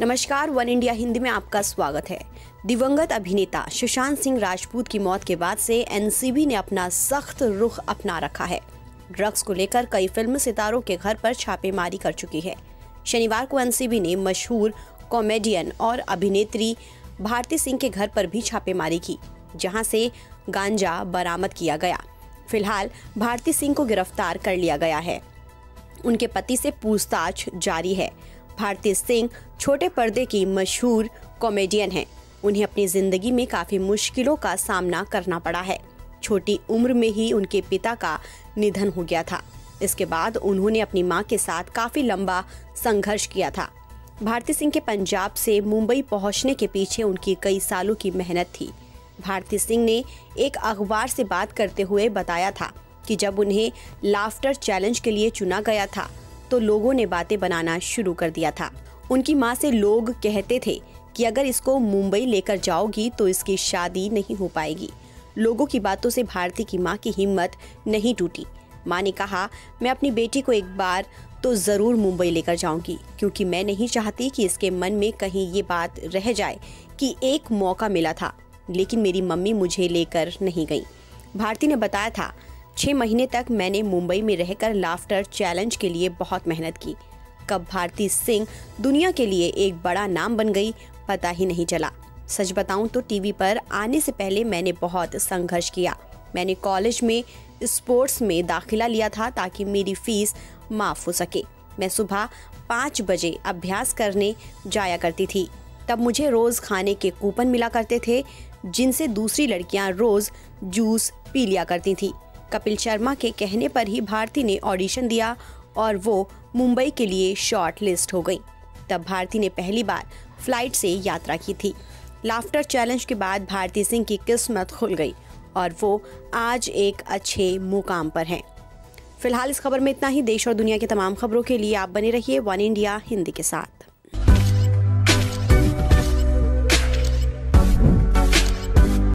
नमस्कार, one India Hindi में आपका स्वागत है। दिवंगत अभिनेता सुशांत सिंह राजपूत की मौत के बाद से एनसीबी ने अपना सख्त रुख अपना रखा है। ड्रग्स को लेकर कई फ़िल्म सितारों के घर पर छापेमारी कर चुकी है। शनिवार को एनसीबी ने मशहूर कॉमेडियन और अभिनेत्री भारती सिंह के घर पर भी छापेमारी की, जहाँ से गांजा बरामद किया गया। फ़िलहाल, भारती सिंह को गिरफ़्तार कर लिया गया है। उनके पति से पूछताछ जारी है। भारती सिंह छोटे पर्दे की मशहूर कॉमेडियन हैं। उन्हें अपनी ज़िंदगी में काफ़ी मुश्किलों का सामना करना पड़ा है। छोटी उम्र में ही उनके पिता का निधन हो गया था। इसके बाद उन्होंने अपनी माँ के साथ काफ़ी लंबा संघर्ष किया था। भारती सिंह के पंजाब से मुंबई पहुँचने के पीछे उनकी कई सालों की मेहनत थी। भारती सिंह ने एक अखबार से बात करते हुए बताया था कि जब उन्हें लाफ्टर चैलेंज के लिए चुना गया था तो लोगों ने बातें बनाना शुरू कर दिया था। उनकी माँ से लोग कहते थे कि अगर इसको मुंबई लेकर जाओगी तो इसकी शादी नहीं हो पाएगी। लोगों की बातों से भारती की माँ की हिम्मत नहीं टूटी। माँ ने कहा, मैं अपनी बेटी को एक बार तो ज़रूर मुंबई लेकर जाऊँगी, क्योंकि मैं नहीं चाहती कि इसके मन में कहीं ये बात रह जाए कि एक मौका मिला था, लेकिन मेरी मम्मी मुझे लेकर नहीं गई। भारती ने बताया था छः महीने तक मैंने मुंबई में रहकर लाफ्टर चैलेंज के लिए बहुत मेहनत की। कब भारती सिंह दुनिया के लिए एक बड़ा नाम बन गई, पता ही नहीं चला। सच बताऊँ तो टीवी पर आने से पहले मैंने बहुत संघर्ष किया। मैंने कॉलेज में स्पोर्ट्स में दाखिला लिया था ताकि मेरी फ़ीस माफ़ हो सके। मैं सुबह पाँच बजे अभ्यास करने जाया करती थी। तब मुझे रोज़ खाने के कूपन मिला करते थे, जिनसे दूसरी लड़कियाँ रोज़ जूस पी लिया करती थी। कपिल शर्मा के कहने पर ही भारती ने ऑडिशन दिया और वो मुंबई के लिए शॉर्ट लिस्ट हो गई। तब भारती ने पहली बार फ़्लाइट से यात्रा की थी। लाफ्टर चैलेंज के बाद भारती सिंह की किस्मत खुल गई और वो आज एक अच्छे मुकाम पर हैं। फ़िलहाल इस खबर में इतना ही। देश और दुनिया की तमाम खबरों के लिए आप बने रहिए वन इंडिया हिंदी के साथ।